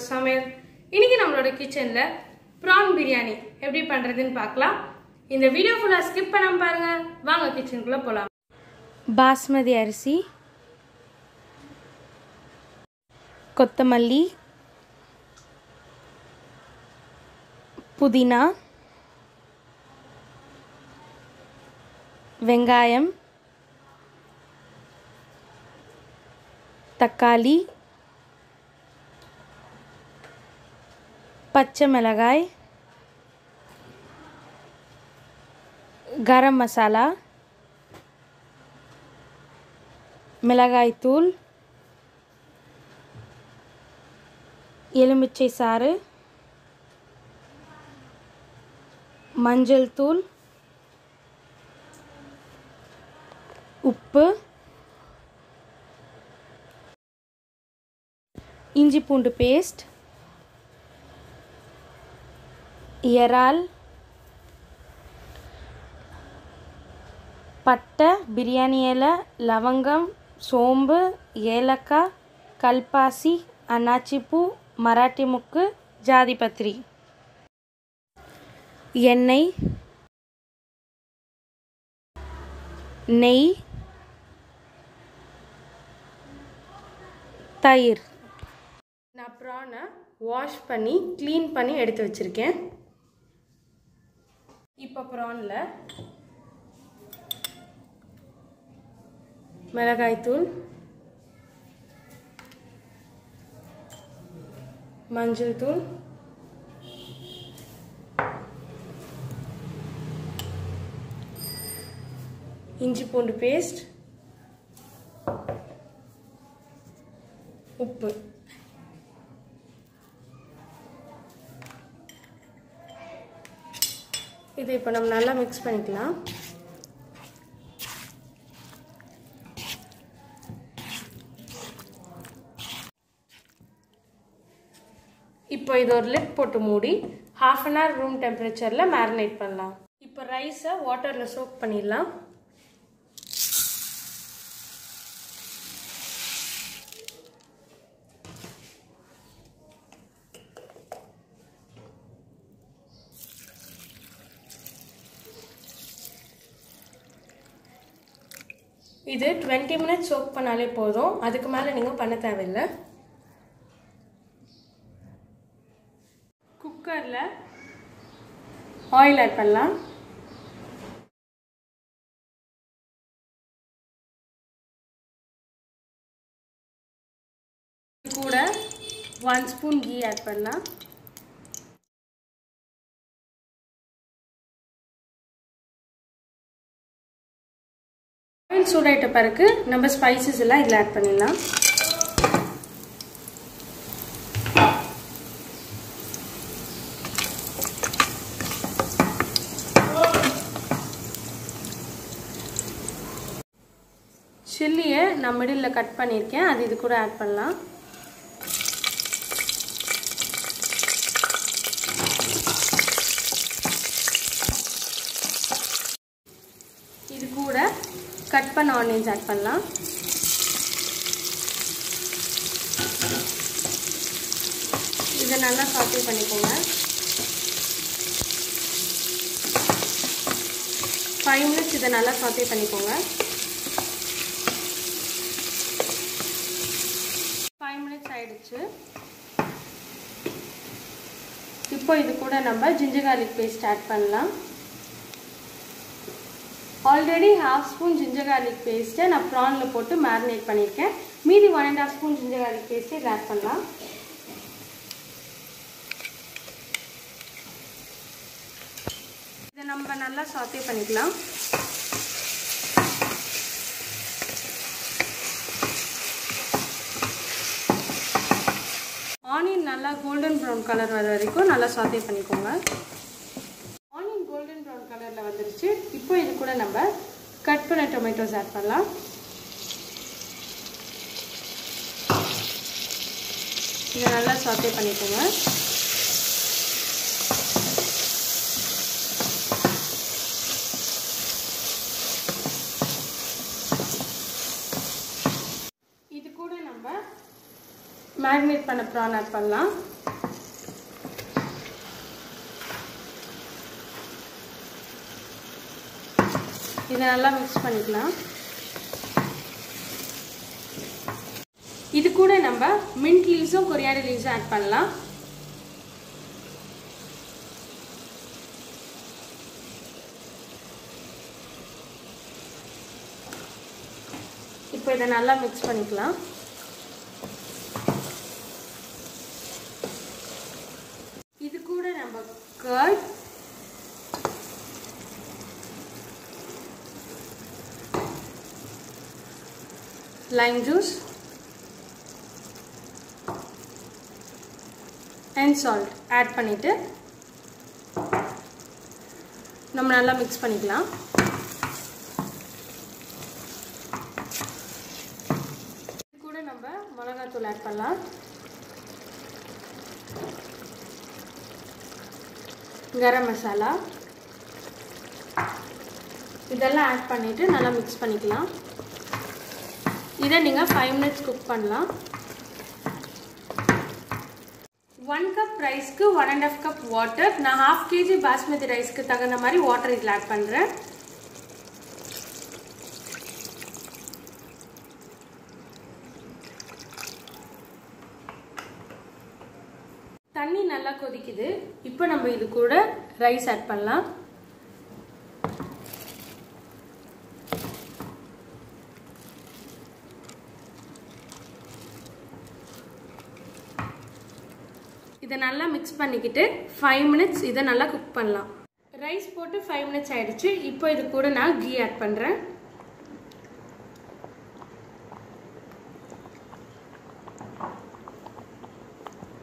ஒரு சமையல். இன்னைக்கு நம்மளோட கிச்சன்ல ப்ரான் பிரியாணி எப்படி பண்றதுன்னு பார்க்கலாம். இந்த வீடியோ ஃபுல்லா ஸ்கிப் பண்ணாம பாருங்க. வாங்க கிச்சனுக்குள்ள போலாம். பாஸ்மதி அரிசி கொத்தமல்லி புதினா வெங்காயம் தக்காளி பச்சை மிளகாய் கரம் மசாலா மிளகாய்த்தூள் எலுமிச்சை சாறு மஞ்சள் தூள் உப்பு இஞ்சி பூண்டு பேஸ்ட் இறால் பட்டை பிரியாணி இலை லவங்கம் சோம்பு ஏலக்காய் கல்பாசி அன்னாச்சிப்பூ மராட்டி முக்கு ஜாதிபத்திரி எண்ணெய் நெய் தயிர். நான் ப்ரானை வாஷ் பண்ணி க்ளீன் பண்ணி எடுத்து வச்சுருக்கேன். இப்போ ப்ரானில். மிளகாய்த்தூள் மஞ்சள் தூள். இஞ்சி பூண்டு பேஸ்ட். உப்பு. இதை இப்போ நம்ம நல்லா மிக்ஸ் பண்ணிக்கலாம். இப்போ இது ஒரு லிப் போட்டு மூடி ஹாஃப் அன் ஹவர் ரூம் டெம்பரேச்சரில் மேரினேட் பண்ணலாம். இப்போ ரைஸை வாட்டரில் சோக் பண்ணிடலாம். இது டுவெண்ட்டி மினிட்ஸ் சோக் பண்ணாலே போதும். அதுக்கு மேலே நீங்கள் பண்ண தேவையில்லை. குக்கரில் ஆயில் ஆட் பண்ணலாம். கூட ஒன் ஸ்பூன் கீ ஆட் பண்ணலாம். ஆயில் சூடாயிட்ட பிறகு நம்ம ஸ்பைசஸ் எல்லாம் இதில் ஆட் பண்ணிடலாம். சில்லியை நான் மிடில் கட் பண்ணியிருக்கேன். அது இது கூட ஆட் பண்ணலாம் இது கூட கட் பண்ண ஆனியன்ஸ் ஆட் பண்ணலாம். இதை நல்லா சாப்பிட்டு பண்ணிக்கோங்க. ஃபைவ் மினிட்ஸ் இதை நல்லா சாத்தே பண்ணிக்கோங்க. ஃபைவ் மினிட்ஸ் ஆயிடுச்சு. இப்போ இது கூட நம்ம ஜிஞ்சர் கார்லிக் பேஸ்ட் ஆட் பண்ணலாம். Already half spoon ginger garlic பேஸ்ட்டை நான் ப்ரானில் போட்டு மேரினேட் பண்ணியிருக்கேன். மீதி one and half spoon ginger garlic பேஸ்ட்டை இதில் ஆட் பண்ணலாம். இதை நம்ம நல்லா சாத்தே பண்ணிக்கலாம். ஆனியன் நல்லா கோல்டன் ப்ரௌன் கலர் வர வரைக்கும் நல்லா சாத்தே பண்ணிக்கோங்க ஆனியன் கோல்டன் ப்ரௌன் கலரில் வந்துருச்சு இப்போ இது கூட நம்ம கட் பண்ண டொமேட்டோஸ் ஆட் பண்ணலாம். இதை நல்லா சாத்தே பண்ணிக்கோங்க. மேரினேட் பண்ண ப்ரான் ஆட் பண்ணலாம். இதை நல்லா மிக்ஸ் பண்ணிக்கலாம். இது கூட நம்ம மின்ட் லீவ்ஸும் கொரியாண்டர் லீவ்ஸும் ஆட் பண்ணலாம். இப்போ இதை நல்லா மிக்ஸ் பண்ணிக்கலாம் இது கூட நம்ம curd lime juice and salt. Add பண்ணிட்டு நம்ம நல்லா மிக்ஸ் பண்ணிக்கலாம். இது கூட நம்ம மிளகாத்தூள் ஆட் பண்ணலாம். கரம் மசாலா. இதெல்லாம் ஆட் பண்ணிவிட்டு நல்லா மிக்ஸ் பண்ணிக்கலாம். இதை நீங்கள் ஃபைவ் மினிட்ஸ் குக் பண்ணலாம். ஒன் கப் ரைஸ்க்கு one and half cup water நான் ஹாஃப் கேஜி பாஸ்மதி ரைஸ்க்கு தகுந்த மாதிரி வாட்டர் இதில் ஆட் பண்ணுறேன் தண்ணி நல்லா கொதிக்குது. இப்போ நம்ம இது கூட ரைஸ் ஆட் பண்ணலாம். இதை நல்லா மிக்ஸ் பண்ணிக்கிட்டு ஃபைவ் மினிட்ஸ் இதை நல்லா குக் பண்ணலாம். ரைஸ் போட்டு ஃபைவ் மினிட்ஸ் ஆயிடுச்சு. இப்போ இது கூட நான் கீ ஆட் பண்ணுறேன்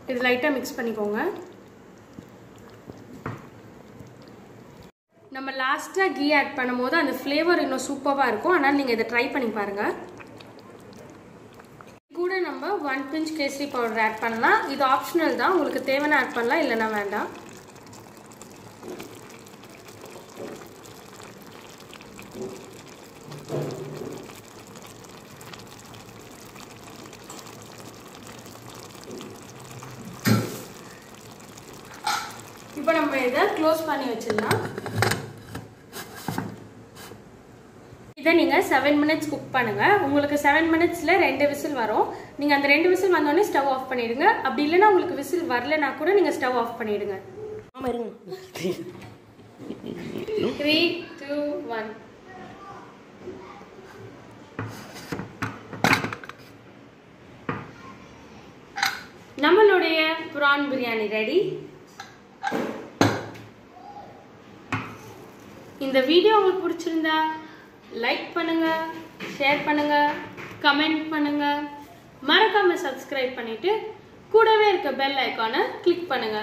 இது லைட்டாக மிக்ஸ் பண்ணிக்கோங்க. நம்ம லாஸ்ட்டாக கீ ஆட் பண்ணும்போது அந்த ஃப்ளேவர் இன்னும் சூப்பராக இருக்கும். ஆனால் நீங்கள் இதை ட்ரை பண்ணி பாருங்கள் one pinch kesari powder add பண்ணலாம். இது ஆப்ஷனல் தான். உங்களுக்கு தேவையான ஆட் பண்ணலாம் இல்லைன்னா வேண்டாம். இப்போ நம்ம இதை க்ளோஸ் பண்ணி வச்சிடலாம். இதை நீங்கள் செவன் மினிட்ஸ் குக் பண்ணுங்கள் உங்களுக்கு செவன் மினிட்ஸில் ரெண்டு விசில் வரும். நீங்கள் அந்த ரெண்டு விசில் வந்தோடனே ஸ்டவ் ஆஃப் பண்ணிடுங்க. அப்படி இல்லைன்னா உங்களுக்கு விசில் வரலனா கூட நீங்கள் ஸ்டவ் ஆஃப் பண்ணிடுங்க. ஆமாம் இருங்க த்ரீ டூ ஒன் நம்மளுடைய ப்ரான் பிரியாணி ரெடி இந்த வீடியோ உங்களுக்கு பிடிச்சிருந்தா லைக் பண்ணுங்க ஷேர் பண்ணுங்க கமெண்ட் பண்ணுங்க. மறக்காம சப்ஸ்கிரைப் பண்ணிட்டு கூடவே இருக்க பெல் ஐக்கானை கிளிக் பண்ணுங்க.